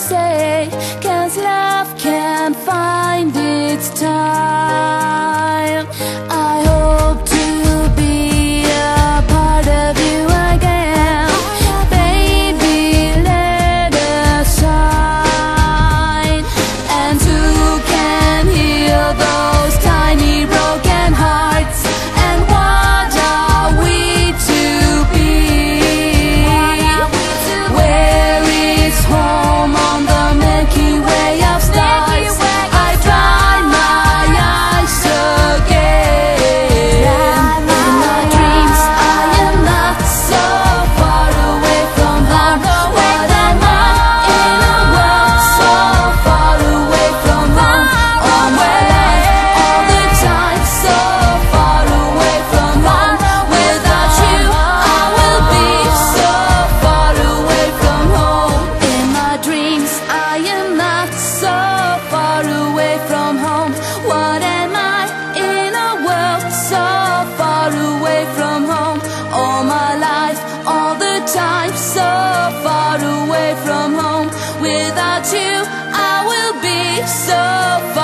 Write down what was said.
say, cause love. without I will be so far